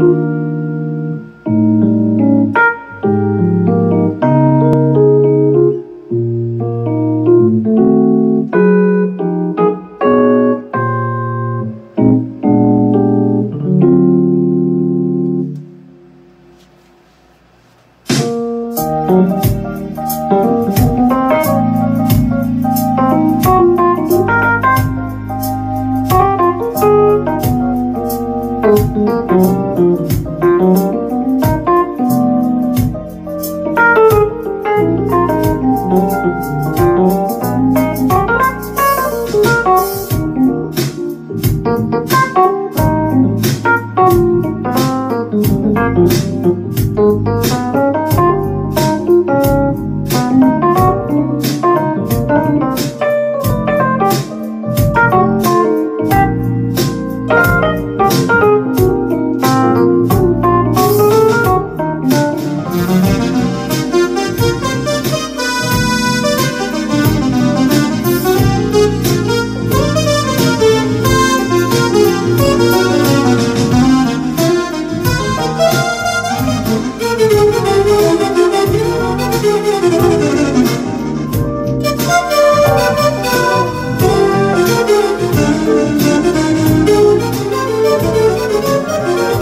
Música Música